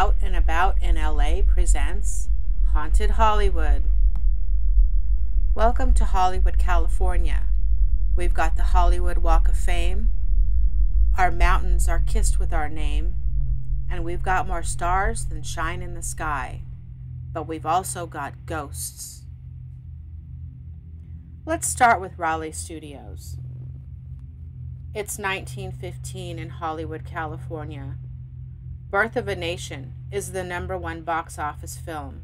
Out and About in LA presents Haunted Hollywood. Welcome to Hollywood, California. We've got the Hollywood Walk of Fame. Our mountains are kissed with our name. And we've got more stars than shine in the sky. But we've also got ghosts. Let's start with Raleigh Studios. It's 1915 in Hollywood, California. Birth of a Nation is the number one box office film.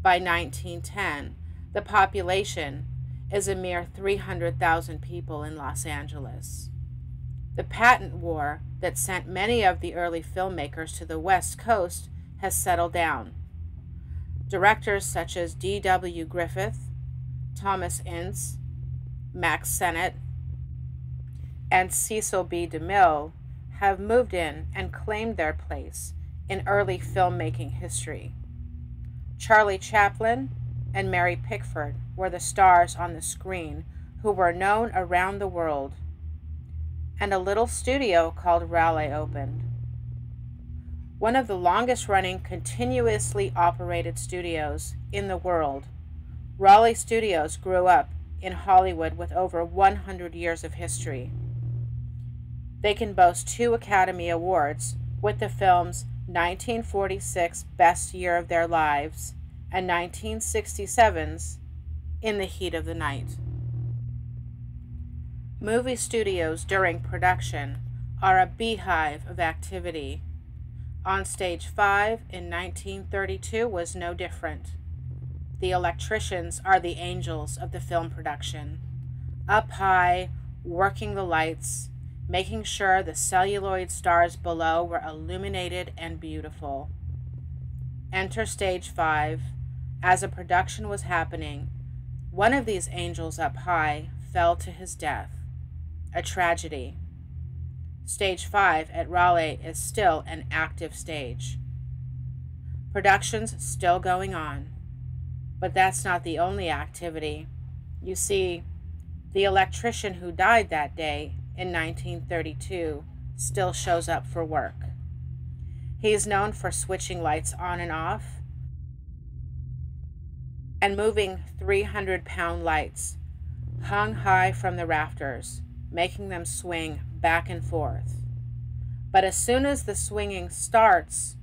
By 1910, the population is a mere 300,000 people in Los Angeles. The patent war that sent many of the early filmmakers to the West Coast has settled down. Directors such as D.W. Griffith, Thomas Ince, Mack Sennett, and Cecil B. DeMille have moved in and claimed their place in early filmmaking history. Charlie Chaplin and Mary Pickford were the stars on the screen who were known around the world, and a little studio called Raleigh opened. One of the longest running continuously operated studios in the world, Raleigh Studios grew up in Hollywood with over 100 years of history. They can boast two Academy Awards with the films 1946 Best Year of Their Lives and 1967's In the Heat of the Night. Movie studios during production are a beehive of activity. On Stage 5 in 1932 was no different. The electricians are the angels of the film production. Up high, working the lights, making sure the celluloid stars below were illuminated and beautiful. Enter stage five. As a production was happening, one of these angels up high fell to his death. A tragedy. Stage 5 at Raleigh is still an active stage. Production's still going on. But that's not the only activity. You see, the electrician who died that day in 1932 still shows up for work. He is known for switching lights on and off and moving 300 pound lights hung high from the rafters, making them swing back and forth. But as soon as the swinging starts,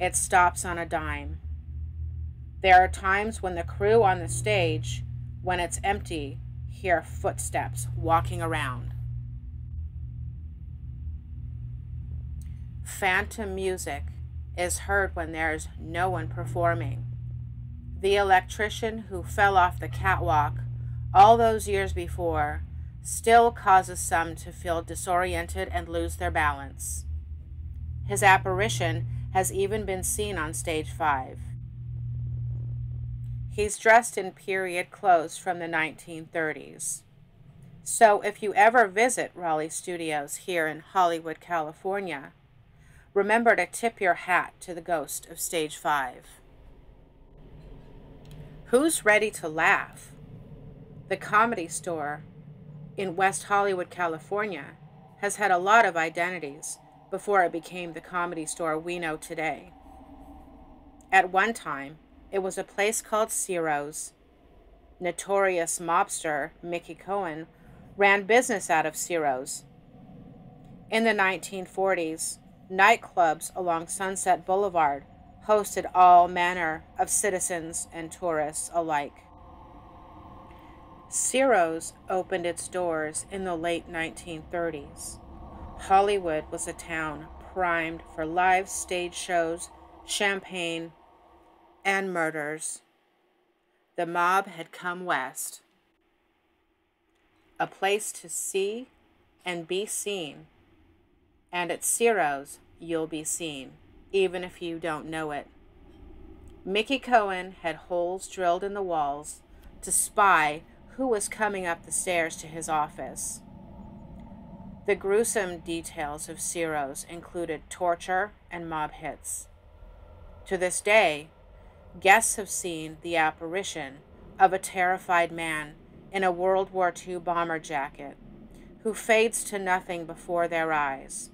it stops on a dime. There are times when the crew on the stage, when it's empty, hear footsteps walking around. Phantom music is heard when there's no one performing. The electrician who fell off the catwalk all those years before still causes some to feel disoriented and lose their balance. His apparition has even been seen on stage five. He's dressed in period clothes from the 1930s. So if you ever visit Raleigh Studios here in Hollywood, California, remember to tip your hat to the ghost of stage five. Who's ready to laugh? The comedy store in West Hollywood, California has had a lot of identities before it became the comedy store we know today. At one time, it was a place called Ciro's. Notorious mobster Mickey Cohen ran business out of Ciro's. In the 1940s, nightclubs along Sunset Boulevard hosted all manner of citizens and tourists alike. Ciro's opened its doors in the late 1930s. Hollywood was a town primed for live stage shows, champagne, and murders. The mob had come west. A place to see and be seen and at Ciro's, you'll be seen, even if you don't know it. Mickey Cohen had holes drilled in the walls to spy who was coming up the stairs to his office. The gruesome details of Ciro's included torture and mob hits. To this day, guests have seen the apparition of a terrified man in a World War II bomber jacket who fades to nothing before their eyes.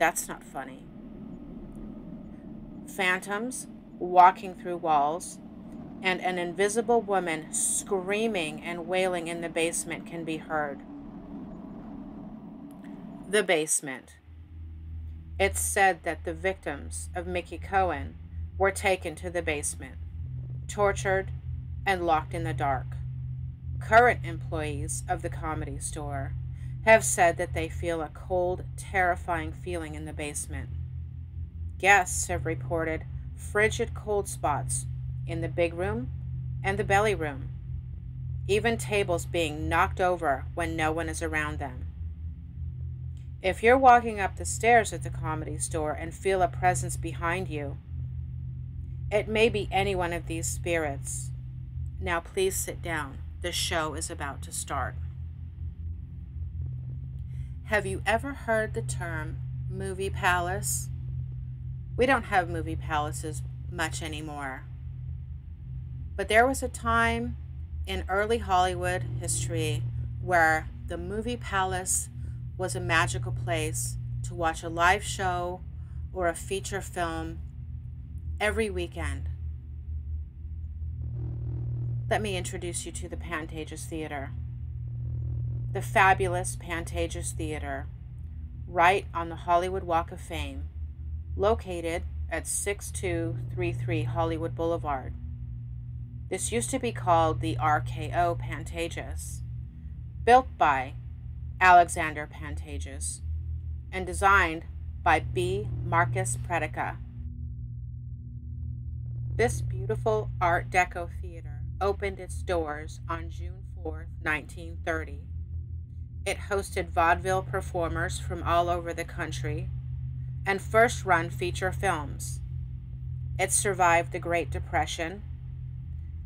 That's not funny. phantoms walking through walls, and an invisible woman screaming and wailing in the basement can be heard. The basement. It's said that the victims of Mickey Cohen were taken to the basement, tortured, and locked in the dark. Current employees of the comedy store have said that they feel a cold, terrifying feeling in the basement. Guests have reported frigid cold spots in the big room and the belly room, even tables being knocked over when no one is around them. If you're walking up the stairs at the comedy store and feel a presence behind you, it may be any one of these spirits. Now, please sit down. The show is about to start. Have you ever heard the term movie palace? We don't have movie palaces much anymore. But there was a time in early Hollywood history where the movie palace was a magical place to watch a live show or a feature film every weekend. Let me introduce you to the Pantages Theater. The fabulous Pantages Theater, right on the Hollywood Walk of Fame, located at 6233 Hollywood Boulevard. This used to be called the RKO Pantages, built by Alexander Pantages and designed by B. Marcus Priteca. This beautiful Art Deco theater opened its doors on June 4, 1930. It hosted vaudeville performers from all over the country and first run feature films. It survived the Great Depression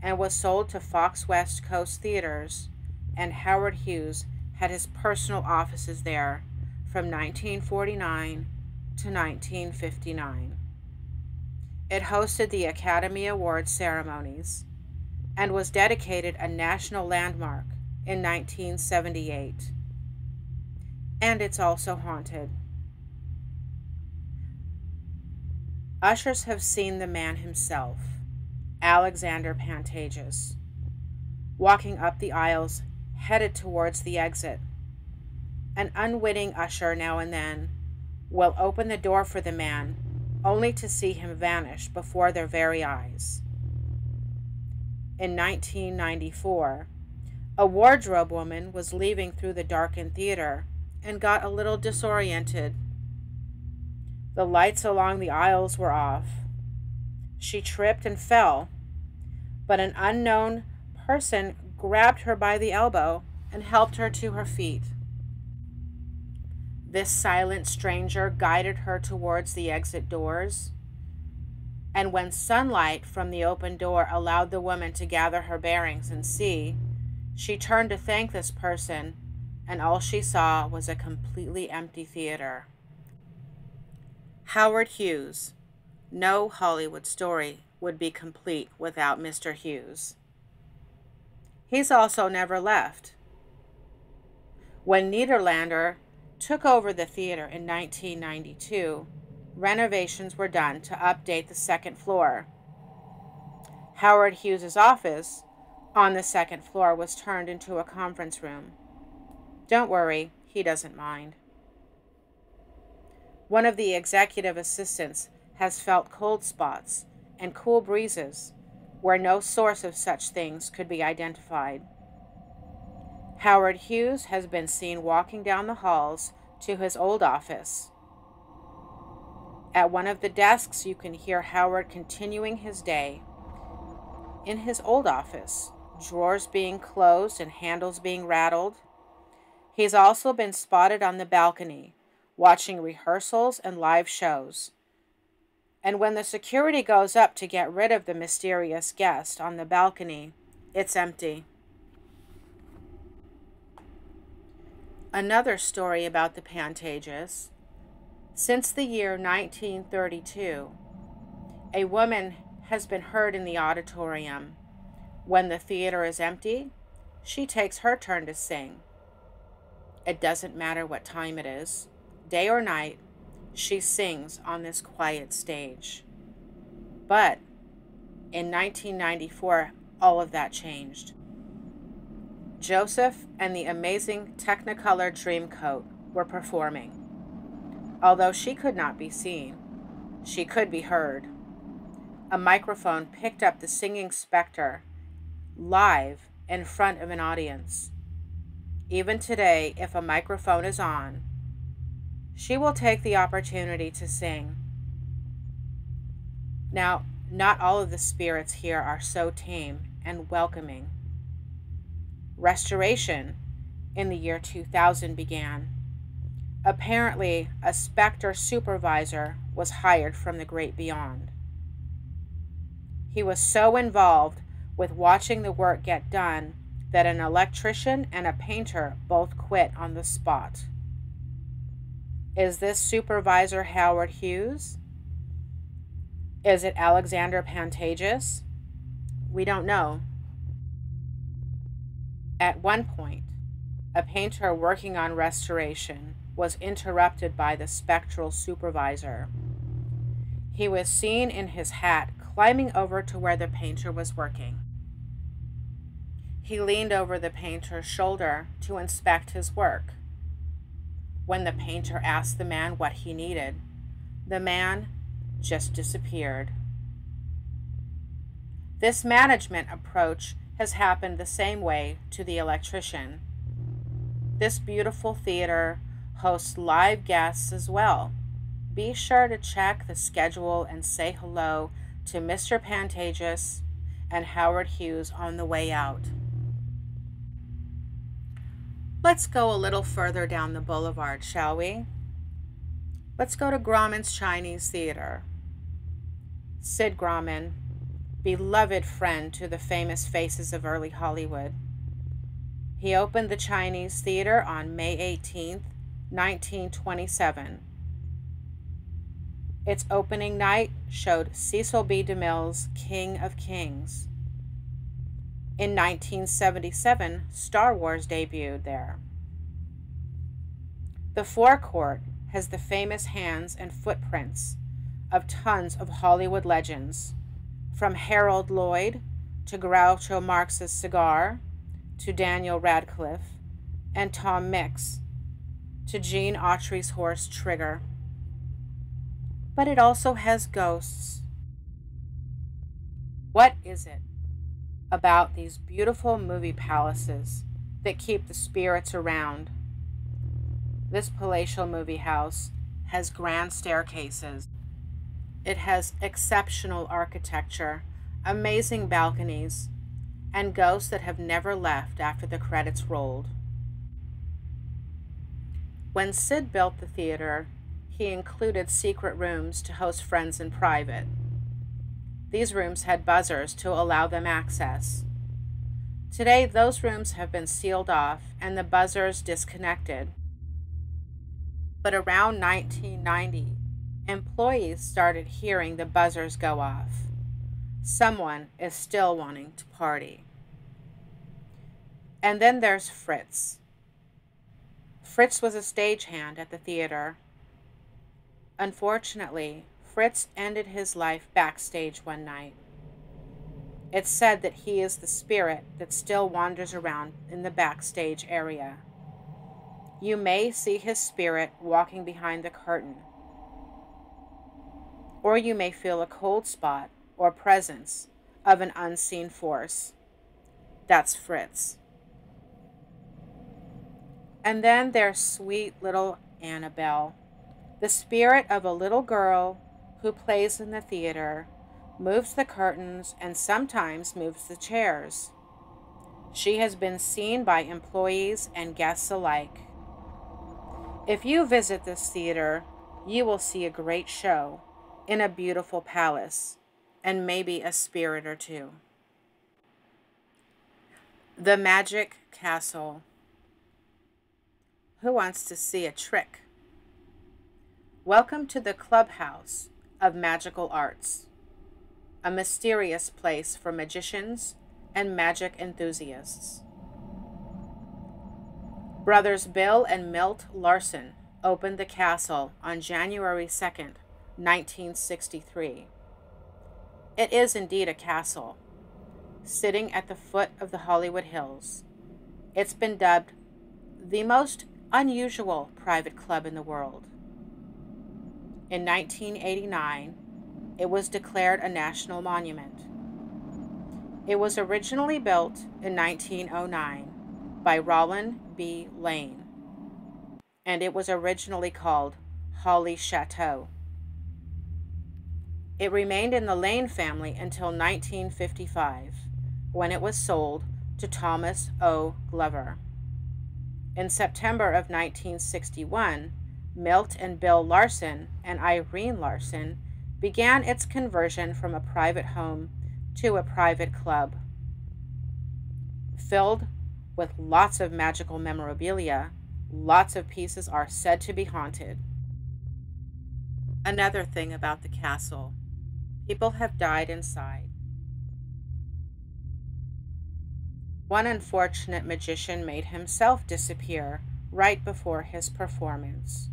and was sold to Fox West Coast Theaters, and Howard Hughes had his personal offices there from 1949 to 1959. It hosted the Academy Awards ceremonies and was dedicated a national landmark in 1978. And it's also haunted. Ushers have seen the man himself, Alexander Pantages, walking up the aisles headed towards the exit. An unwitting usher now and then will open the door for the man, only to see him vanish before their very eyes. In 1994, a wardrobe woman was leaving through the darkened theater and got a little disoriented the lights along the aisles were off. She tripped and fell, but an unknown person grabbed her by the elbow and helped her to her feet. This silent stranger guided her towards the exit doors. And when sunlight from the open door allowed the woman to gather her bearings and see, she turned to thank this person, and all she saw was a completely empty theater. Howard Hughes. No Hollywood story would be complete without Mr. Hughes. He's also never left. When Nederlander took over the theater in 1992, renovations were done to update the second floor. Howard Hughes's office on the second floor was turned into a conference room. Don't worry, he doesn't mind. One of the executive assistants has felt cold spots and cool breezes where no source of such things could be identified. Howard Hughes has been seen walking down the halls to his old office. At one of the desks, you can hear Howard continuing his day. In his old office, drawers being closed and handles being rattled. He's also been spotted on the balcony watching rehearsals and live shows. And when the security goes up to get rid of the mysterious guest on the balcony, it's empty. Another story about the Pantages. Since the year 1932, a woman has been heard in the auditorium. When the theater is empty, she takes her turn to sing. It doesn't matter what time it is day or night, she sings on this quiet stage. But in 1994, all of that changed. Joseph and the amazing Technicolor Dreamcoat were performing. Although she could not be seen, she could be heard. A microphone picked up the singing specter live in front of an audience. Even today, if a microphone is on, she will take the opportunity to sing. Now, not all of the spirits here are so tame and welcoming. Restoration in the year 2000 began. Apparently, a specter supervisor was hired from the great beyond. He was so involved with watching the work get done that an electrician and a painter both quit on the spot. Is this Supervisor Howard Hughes? Is it Alexander Pantages? We don't know. At one point, a painter working on restoration was interrupted by the spectral supervisor. He was seen in his hat climbing over to where the painter was working. He leaned over the painter's shoulder to inspect his work. When the painter asked the man what he needed, the man just disappeared. This management approach has happened the same way to the electrician. This beautiful theater hosts live guests as well. Be sure to check the schedule and say hello to Mr. Pantages and Howard Hughes on the way out. Let's go a little further down the boulevard, shall we? Let's go to Grauman's Chinese Theater. Sid Grauman, beloved friend to the famous faces of early Hollywood. He opened the Chinese Theater on May 18, 1927. Its opening night showed Cecil B. DeMille's King of Kings. In 1977, Star Wars debuted there. The forecourt has the famous hands and footprints of tons of Hollywood legends, from Harold Lloyd to Groucho Marx's cigar to Daniel Radcliffe and Tom Mix to Gene Autry's horse Trigger. But it also has ghosts. What is it? About these beautiful movie palaces that keep the spirits around. This palatial movie house has grand staircases. It has exceptional architecture, amazing balconies, and ghosts that have never left after the credits rolled. When Sid built the theater, he included secret rooms to host friends in private. These rooms had buzzers to allow them access. Today, those rooms have been sealed off and the buzzers disconnected. But around 1990, employees started hearing the buzzers go off. Someone is still wanting to party. And then there's Fritz. Fritz was a stagehand at the theater. Unfortunately, Fritz ended his life backstage one night. It's said that he is the spirit that still wanders around in the backstage area. You may see his spirit walking behind the curtain. Or you may feel a cold spot or presence of an unseen force. That's Fritz. And then there's sweet little Annabelle, the spirit of a little girl who plays in the theater, moves the curtains, and sometimes moves the chairs. She has been seen by employees and guests alike. If you visit this theater, you will see a great show in a beautiful palace and maybe a spirit or two. The Magic Castle. Who wants to see a trick? Welcome to the clubhouse of magical arts, a mysterious place for magicians and magic enthusiasts. Brothers Bill and Milt Larson opened the castle on January 2nd, 1963. It is indeed a castle, sitting at the foot of the Hollywood Hills. It's been dubbed the most unusual private club in the world. In 1989, it was declared a national monument. It was originally built in 1909 by Rollin B. Lane, and it was originally called Holly Chateau. It remained in the Lane family until 1955, when it was sold to Thomas O. Glover. In September of 1961, Milt and Bill Larson and Irene Larson began its conversion from a private home to a private club. Filled with lots of magical memorabilia, lots of pieces are said to be haunted. Another thing about the castle people have died inside. One unfortunate magician made himself disappear right before his performance.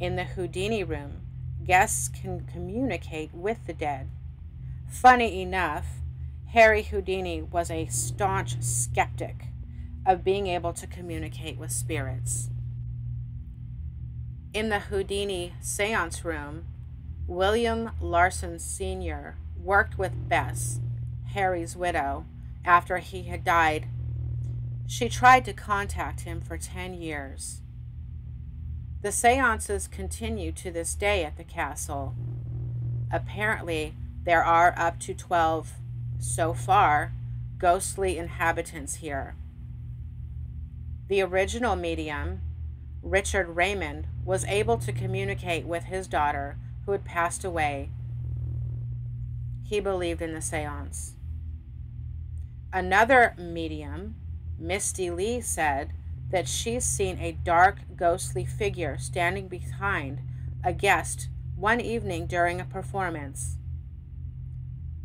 In the Houdini room, guests can communicate with the dead. Funny enough, Harry Houdini was a staunch skeptic of being able to communicate with spirits. In the Houdini seance room, William Larson Sr. worked with Bess, Harry's widow, after he had died. She tried to contact him for 10 years. The seances continue to this day at the castle. Apparently, there are up to 12, so far, ghostly inhabitants here. The original medium, Richard Raymond, was able to communicate with his daughter who had passed away. He believed in the seance. Another medium, Misty Lee, said that she's seen a dark, ghostly figure standing behind a guest one evening during a performance.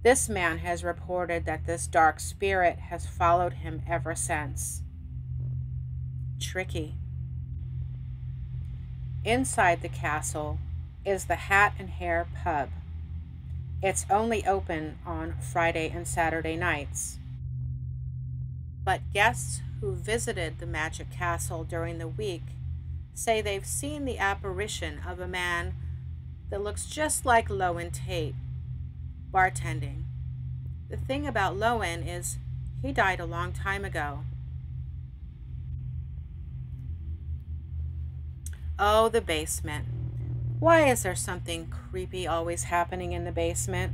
This man has reported that this dark spirit has followed him ever since. Tricky. Inside the castle is the Hat and Hare Pub. It's only open on Friday and Saturday nights but guests who visited the Magic Castle during the week say they've seen the apparition of a man that looks just like Lowen Tate bartending. The thing about Lowen is he died a long time ago. Oh, the basement. Why is there something creepy always happening in the basement?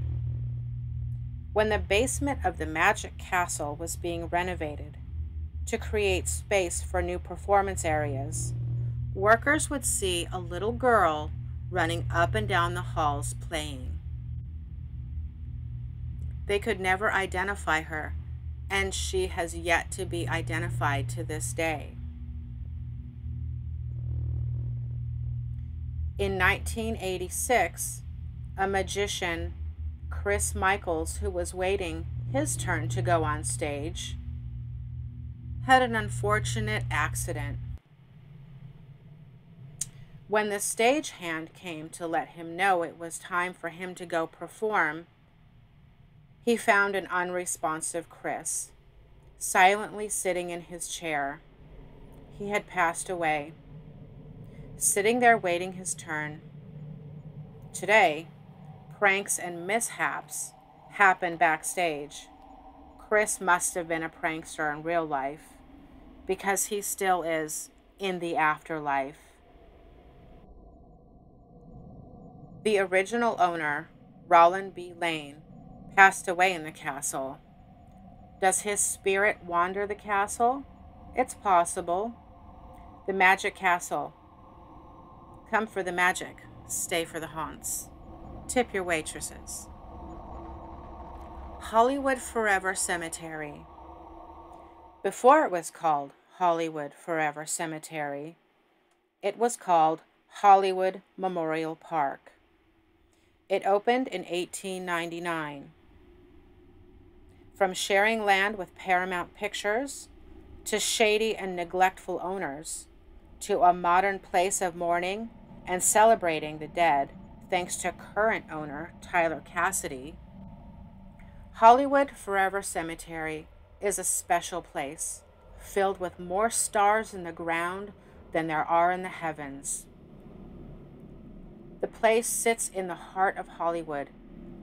when the basement of the Magic Castle was being renovated to create space for new performance areas, workers would see a little girl running up and down the halls playing. They could never identify her, and she has yet to be identified to this day. In 1986, a magician Chris Michaels, who was waiting his turn to go on stage, had an unfortunate accident. When the stagehand came to let him know it was time for him to go perform, he found an unresponsive Chris, silently sitting in his chair. He had passed away, sitting there waiting his turn. Today, pranks and mishaps happen backstage. Chris must have been a prankster in real life because he still is in the afterlife. The original owner, Rollin B. Lane, passed away in the castle. Does his spirit wander the castle? It's possible. The Magic Castle. Come for the magic, stay for the haunts. Tip your waitresses. Hollywood Forever Cemetery. Before it was called Hollywood Forever Cemetery, it was called Hollywood Memorial Park. It opened in 1899. From sharing land with Paramount Pictures to shady and neglectful owners to a modern place of mourning and celebrating the dead thanks to current owner Tyler Cassidy, Hollywood Forever Cemetery is a special place filled with more stars in the ground than there are in the heavens. The place sits in the heart of Hollywood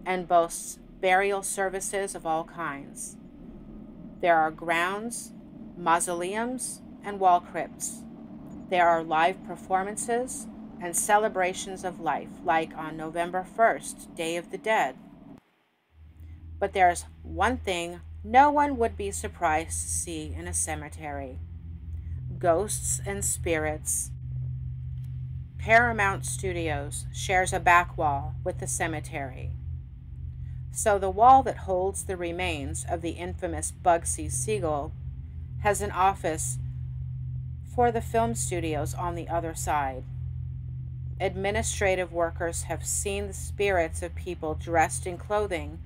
and boasts burial services of all kinds. There are grounds, mausoleums, and wall crypts. There are live performances and celebrations of life, like on November 1st, Day of the Dead. But there's one thing no one would be surprised to see in a cemetery ghosts and spirits. Paramount Studios shares a back wall with the cemetery. So the wall that holds the remains of the infamous Bugsy Siegel has an office for the film studios on the other side. Administrative workers have seen the spirits of people dressed in clothing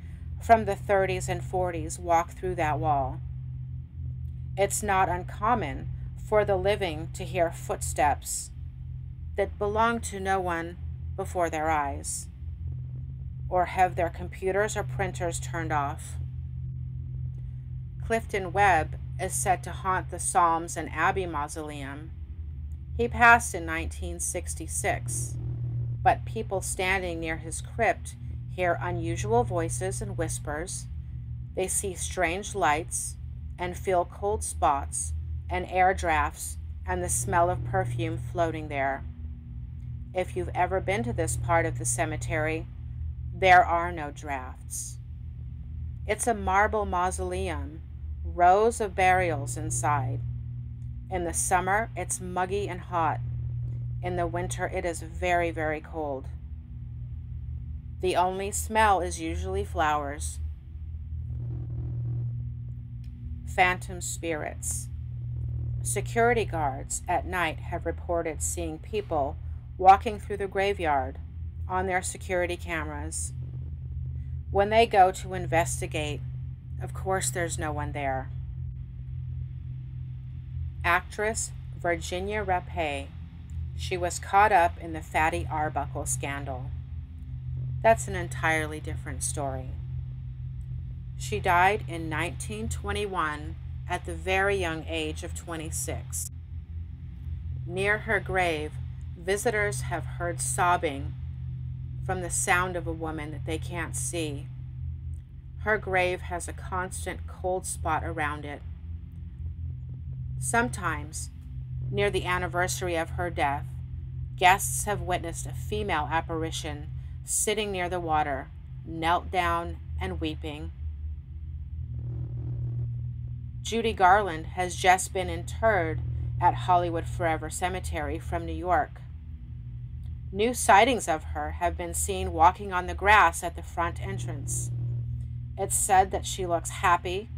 from the 30s and 40s walk through that wall. It's not uncommon for the living to hear footsteps that belong to no one before their eyes, or have their computers or printers turned off. Clifton Webb is said to haunt the Psalms and Abbey Mausoleum. He passed in 1966, but people standing near his crypt hear unusual voices and whispers. They see strange lights and feel cold spots and air drafts and the smell of perfume floating there. If you've ever been to this part of the cemetery, there are no drafts. It's a marble mausoleum, rows of burials inside. In the summer, it's muggy and hot. In the winter, it is very, very cold. The only smell is usually flowers. Phantom spirits. Security guards at night have reported seeing people walking through the graveyard on their security cameras. When they go to investigate, of course, there's no one there. Actress Virginia Rappe. She was caught up in the Fatty Arbuckle scandal. That's an entirely different story. She died in 1921 at the very young age of 26. Near her grave, visitors have heard sobbing from the sound of a woman that they can't see. Her grave has a constant cold spot around it. Sometimes, near the anniversary of her death, guests have witnessed a female apparition sitting near the water, knelt down and weeping. Judy Garland has just been interred at Hollywood Forever Cemetery from New York. New sightings of her have been seen walking on the grass at the front entrance. It's said that she looks happy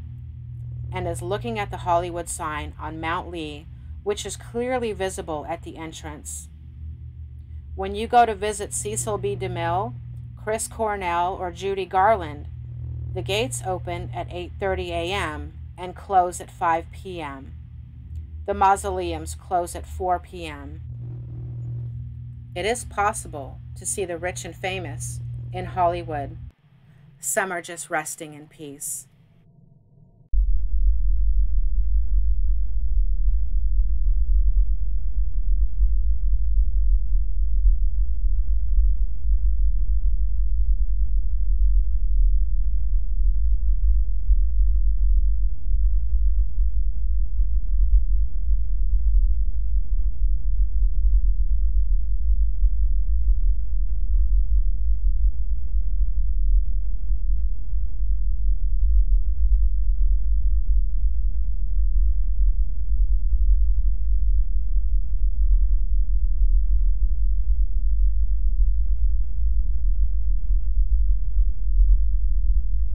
and is looking at the Hollywood sign on Mount Lee, which is clearly visible at the entrance. When you go to visit Cecil B. DeMille, Chris Cornell, or Judy Garland, the gates open at 8:30 a.m. and close at 5 p.m. The mausoleums close at 4 p.m. It is possible to see the rich and famous in Hollywood. Some are just resting in peace.